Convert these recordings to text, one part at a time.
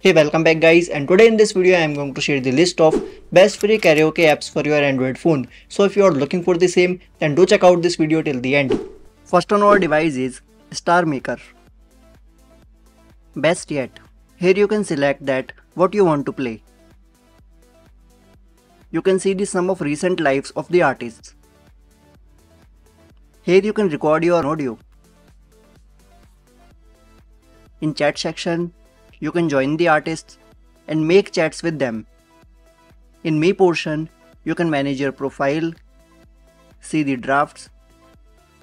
Hey welcome back guys and today in this video I am going to share the list of best free karaoke apps for your Android phone. So if you are looking for the same then do check out this video till the end. First on our device is StarMaker. Best yet, here you can select that what you want to play. You can see the sum of recent lives of the artists. Here you can record your audio. In chat section, you can join the artists and make chats with them. In Me portion, you can manage your profile, see the drafts,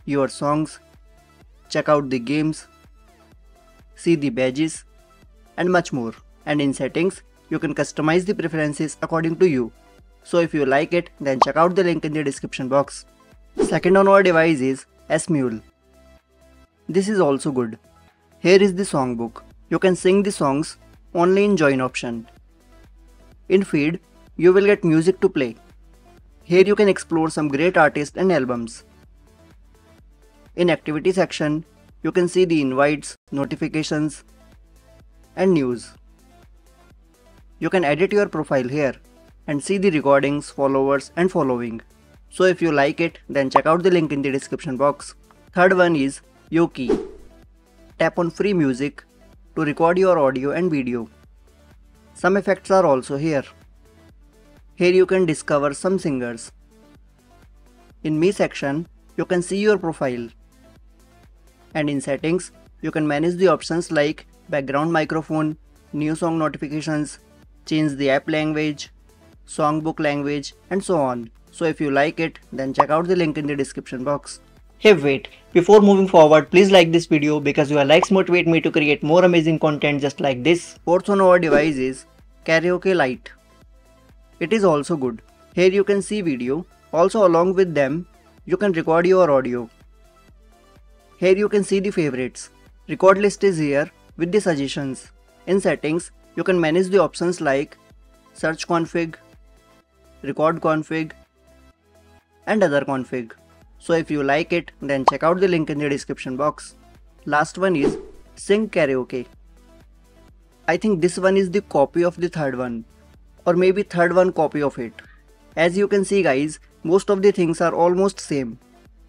your songs, check out the games, see the badges, and much more. And in settings, you can customize the preferences according to you. So if you like it, then check out the link in the description box. Second on our device is Smule. This is also good. Here is the songbook. You can sing the songs only in join option. In feed, you will get music to play. Here you can explore some great artists and albums. In activity section, you can see the invites, notifications and news. You can edit your profile here and see the recordings, followers and following. So if you like it, then check out the link in the description box. Third one is Yokee. Tap on free music to record your audio and video. Some effects are also here. Here you can discover some singers. In Me section, you can see your profile. And in settings, you can manage the options like background microphone, new song notifications, change the app language, songbook language and so on. So if you like it, then check out the link in the description box. Hey wait, before moving forward, please like this video because your likes motivate me to create more amazing content just like this. Fourth on our device is Karaoke Lite. It is also good. Here you can see video. Also along with them, you can record your audio. Here you can see the favorites. Record list is here with the suggestions. In settings, you can manage the options like search config, record config and other config. So if you like it, then check out the link in the description box. Last one is Sing Karaoke. I think this one is the copy of the third one or maybe third one copy of it. As you can see guys, most of the things are almost same.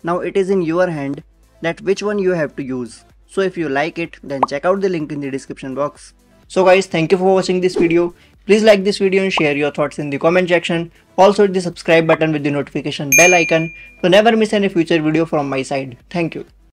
Now it is in your hand that which one you have to use. So if you like it, then check out the link in the description box. So guys, thank you for watching this video. Please like this video and share your thoughts in the comment section. Also hit the subscribe button with the notification bell icon to never miss any future video from my side. Thank you.